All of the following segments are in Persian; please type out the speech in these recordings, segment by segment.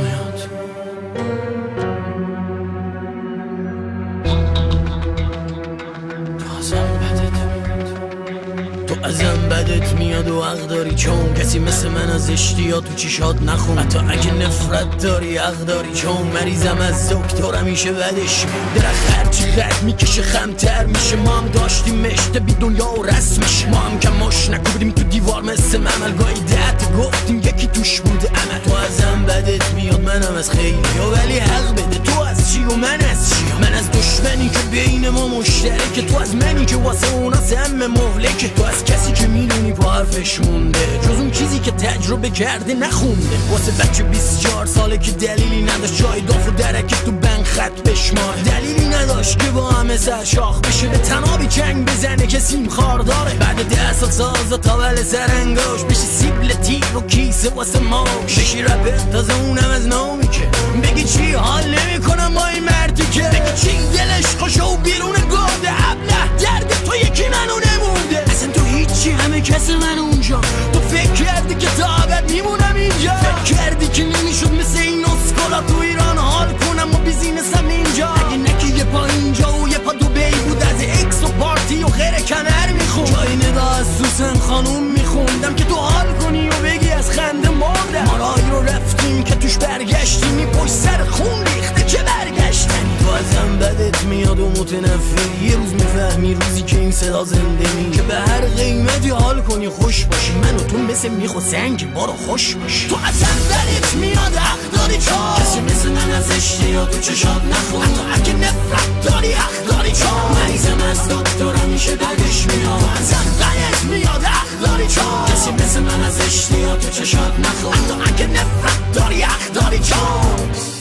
my heart. ازم بدت میاد و حق داری چون کسی مثل من از اشتیا تو چیشات نخون. حتی اگه نفرت داری حق داری چون مریضم از دکتر همیشه بدش درخت هرچی رد می‌کشه خمتر میشه. ما هم داشتیم مشت بی دنیا و رسمش. ما هم که مش نکوبیدیم تو دیوار مثل ممل گاهی دهت گفتیم یکی توش بوده عمل. تو ازم بدت میاد منم از خیلی. ولی حق بده تو از چی و من از دشمنی که بین ما مشترکه. تو از منی که واسه اونا سم مهلکه. تو از کسی که می‌دونی با حرفش مونده. جز اون چیزی که تجربه کرده نخونده. واسه بچه 24 ساله که دلیلی نداشت. جای داف و درکه تو بنگ خط بشمار. دلیلی نداشت که با همه سر شاخ بشه. به تنابی جنگ بزنه که سیم خار داره. بعد ده سال ساز و تاول سر انگاش بشه سیبل تیر و کیسه واسه ماش بشی رپر تازه اونم از نامی که بگی چی حال کس من اونجا. تو فکر کردی که تا ابد میمونم اینجا. فکر کردی که نمی‌شد مثل این اسکولا تو ایران حال کنم و بیزینسم اینجا. اگه نکی یه پا اینجا و یه پا دوبی بود از اکس و پارتی و خیر کمر میخون جای ندا از سوسن خانوم میخوندم که تو حال کنی و بگی از خنده مردم. ما راهی رو رفتیم که توش برگشتیم این پشت سر خون صدا زنده می که به هر قیمتی حال کنی خوش باشی. من و تو مثل میخ و سنگ بارو خوش باشی. تو ازم بدت میاد حق داری چون کسی مثل من از اشتیا تو چشات نخون حتی اگه نفرت داری حق داری چون مریضم از دکتر همیشه بدش میاد. تو ازم بدت میاد حق داری چون کسی مثل من از اشتیا تو چشات نخون حتی اگه نفرت داری حق داری چون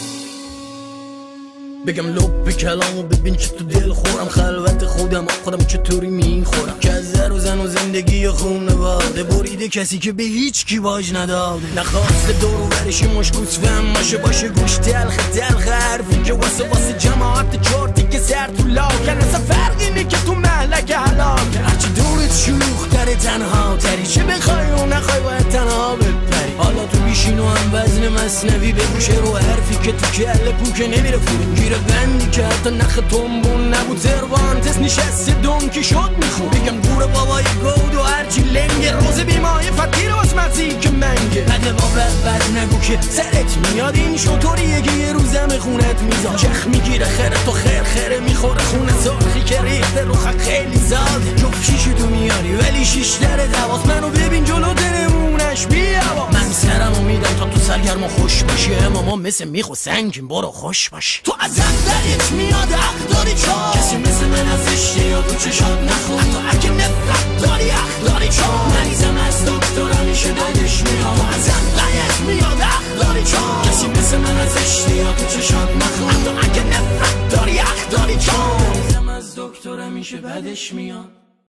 بگم لب کلامو ببین که تو دل خورم. خلوت خودم خودم چطوری می‌خورم؟ که از و زن و زندگی خونه باده بریده کسی که به هیچ کی باج نداده. نخواست دور و برشی مشکوس فهم باشه باشه گوش تلخ تلخ حرفی که واسه واسه جماعت چارتی که سر تو لاکن. اصلا فرق اینه که تو محلک حلاک هرچی دورت شلوخ تنها تری. چه بخوای و نخوای باید تنها بیشین و هم وزن مصنوی بگوشه رو حرفی که تو کله پوکه نمیره فرو گیره بندی که حتی نخ تنبون نبود. زروانتس نشسته دونکی شد میخون بگم گور بابای گود و هرچی لنگه روز بیمای فتیر واس که منگه بده با بد نگو که سرت میاد. این شطوریه که یه روزم خونت میزاد. چخ می‌گیره خیره تو خیر خیره می‌خوره. خونه سرخی که ریخته رو خیلی زاد. جفت شیشی تو میاری ولی شیش دره دواز منو ببین جلو دلمونش. بیا. تا تو سرگرم و خوش باشی اما ما مثل میخ و سنگیم برو خوش باشی تو از دلت میاد حق داری چون کسی مثل من از اشتیا تو چشات نخون حتی اگه نفرت داری حق داری چون مریضم از دکتر همیشه دلش میاد. تو از دلت میاد حق داری چون کسی مثل من از اشتیا تو چشات نخون حتی اگه نفرت داری حق داری چون مریضم از دکتر همیشه بدش میاد.